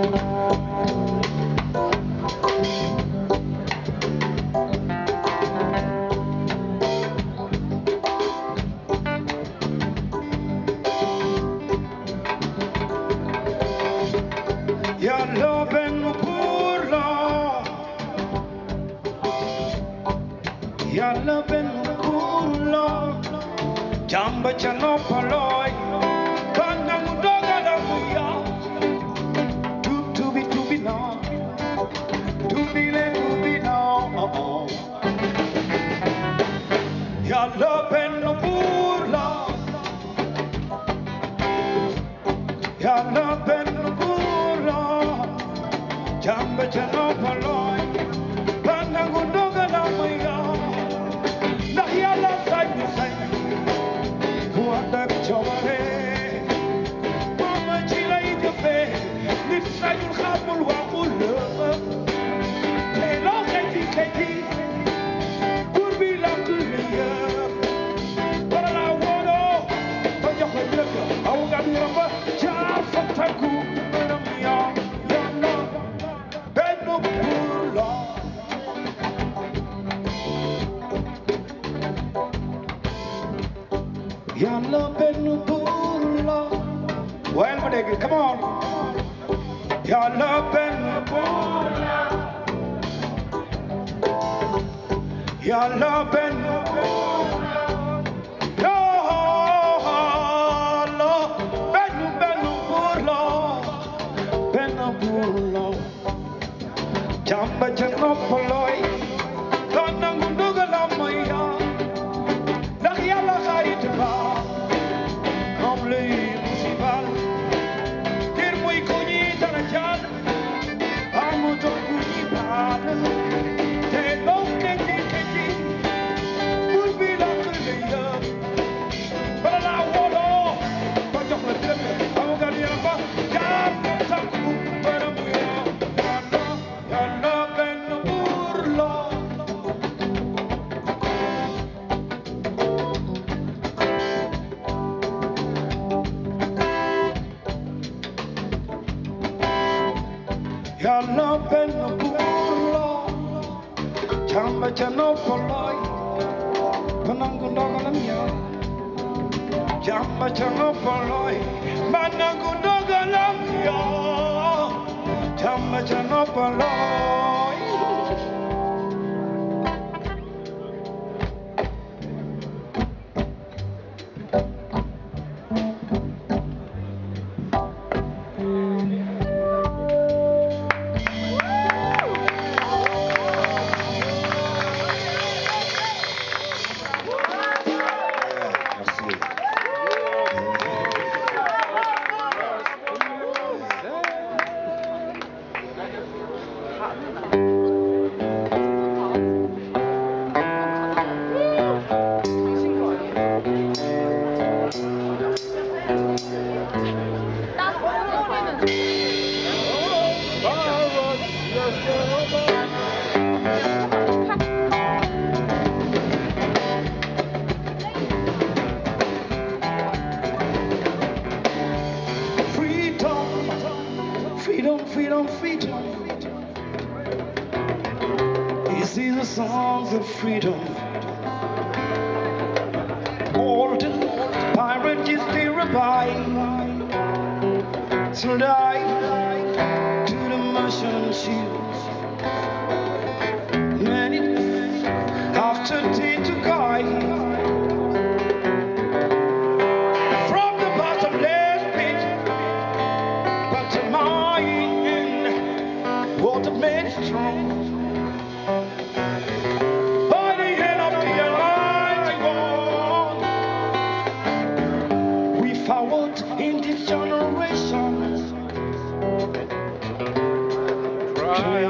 Your love and poor love. Your love and poor love. Jamba chano palo. jàmba ca noppalooy ba nangu dogalam yow ndax yàlla sañ na sañ bu ànd ak coobare moom ci lay jëfee nit sañul xamul Well, my niggas, come on. Y'all up and Y'all up and Jamba jano polo Tanapenda kukula Chamba chanopoloi Panangundoga lamia Chamba chanopoloi Panangundoga Chamba on freedom. These are the songs of freedom. Old pirate is nearby. So die to the merchant ships. generations. Cry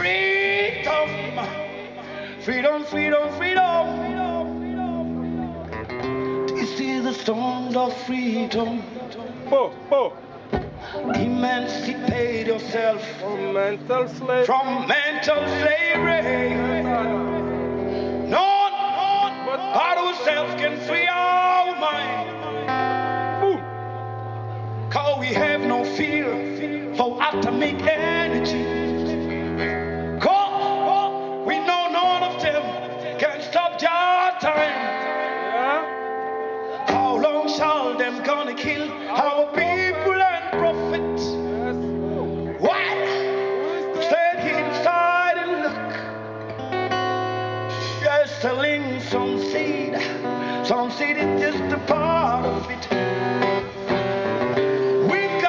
freedom, freedom, freedom, freedom. This is the sound of freedom. Bo, bo. Emancipate yourself From mental slavery. from mental slavery. None, none but God ourselves can free our mind. Cause we have no fear for atomic them gonna kill our people and prophets? Why? Stand inside and look. You're selling some seed. Some seed is just a part of it. We've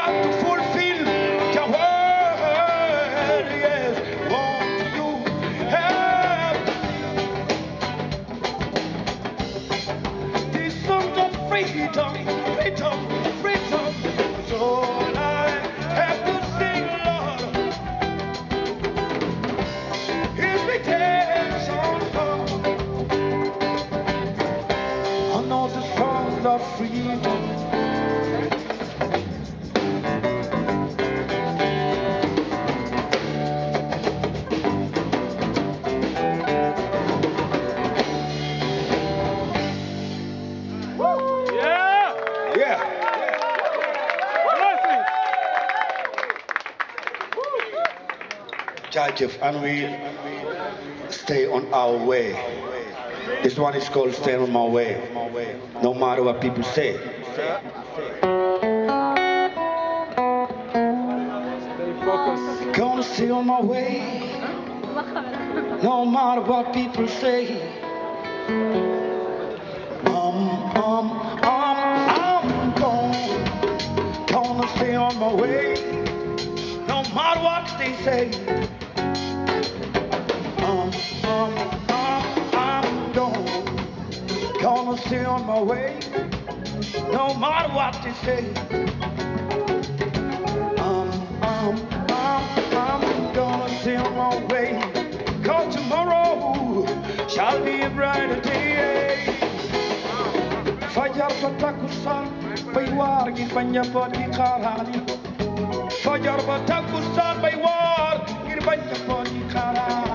freedom. Jajef, and we stay on our way. This one is called Stay on My Way. No matter what people say. Gonna stay on my way. No matter what people say. Um, um, um, I'm gone. Gonna stay on my way. No matter what they say. Um, um, stay on my way. No matter what they say. Um, um, um, I'm I'm gonna stay on my way. Cause tomorrow shall be a brighter day. Fajar ba takkusaan bay waar ngir bañ njaboot gi xaaraani fajar ba takkusaan bay waar ngir bañ njaboot gi xaaraani